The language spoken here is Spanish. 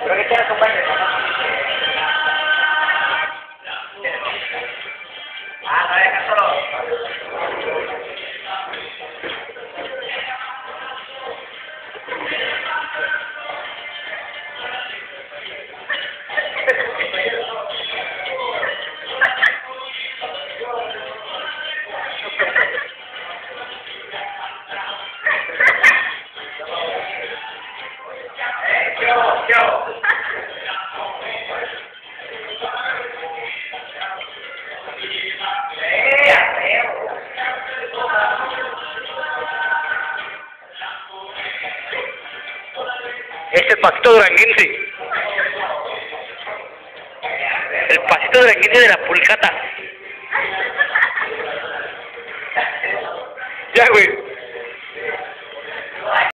Pero que te acompañe. Ah, deja solo. Yo, yo. A huevo. Es el pasito duranguense. El pasito duranguense de la pulcata.